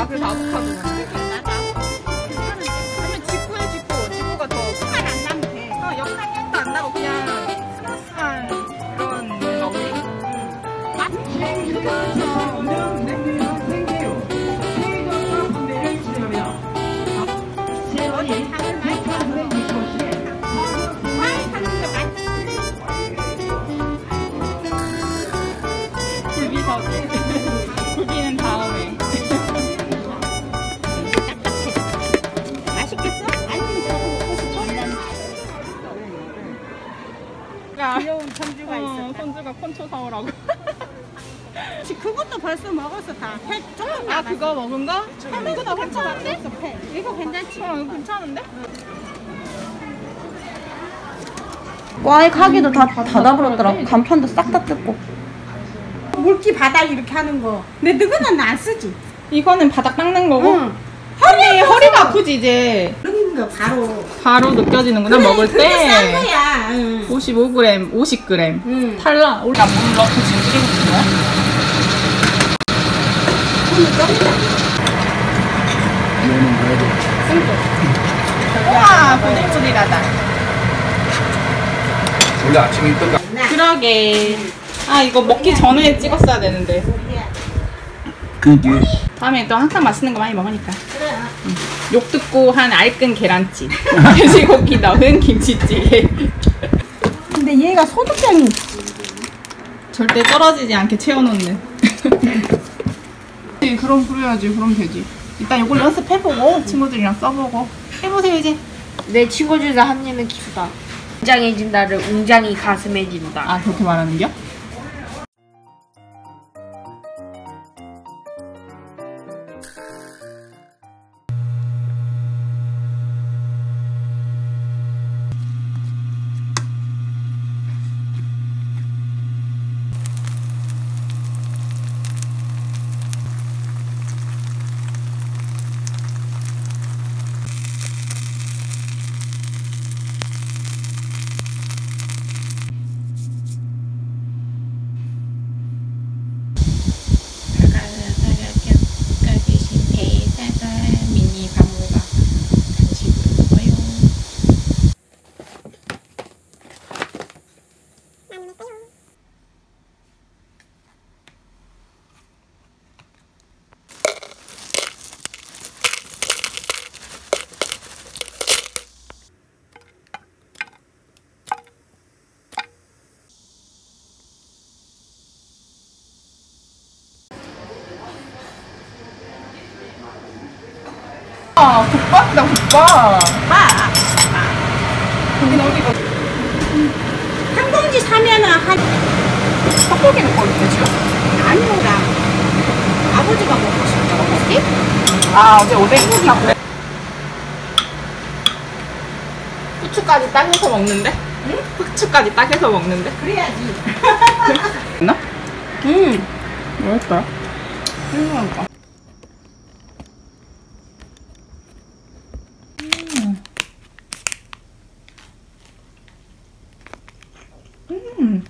拿出啥看 콘초 사오라고. 그것도 벌써 먹었어 다. 해 조금 아 그거 먹은 거? 이거 괜찮은데? 이거 괜찮지? 어 이거 괜찮은데? 꽈의 가게도 다 닫아버렸더라고. 간판도 싹 다 뜯고. 물기 바닥 이렇게 하는 거. 근데 너는 안 쓰지? 이거는 바닥 닦는 거고. 응. 허리 허리가 아프지 이제. 거 바로. 바로 느껴지는구나 먹을 그게 싼 때. 거야. 응. 55g, 50g. 응. 탈라. 우리 물 넣고 지금 끓이고 있는 거야? 우와, 부들부들하다. 원래 아침에 있던가 그러게. 아, 이거 먹기 전에 찍었어야 되는데. 그 뒤에 다음에 또 항상 맛있는 거 많이 먹으니까. 응. 욕 듣고 한 알끈 계란찜. 돼지고기 넣은 김치찌개. 근데 얘가 소두병이 절대 떨어지지 않게 채워놓는. 네, 그럼 그래야지. 그럼 되지. 일단 이걸 연습해보고 친구들이랑 써보고 해보세요 이제. 내 친구 중에서 한 입은 기쁘다. 웅장해진다를 웅장히 가슴해진다. 아 그렇게 말하는겨? 아, 국밥이다, 국밥. 거기는 어디가? 한 봉지 사면은 한 떡볶이는 거기 되죠? 아니오라. 아버지가 먹고 싶다. 떡볶이? 아, 어제 오뎅국이 그래. 후추까지 따해서 먹는데? 응? 후추까지 따해서 먹는데? 그래야지. 뭐였어요? 음. 음. 음.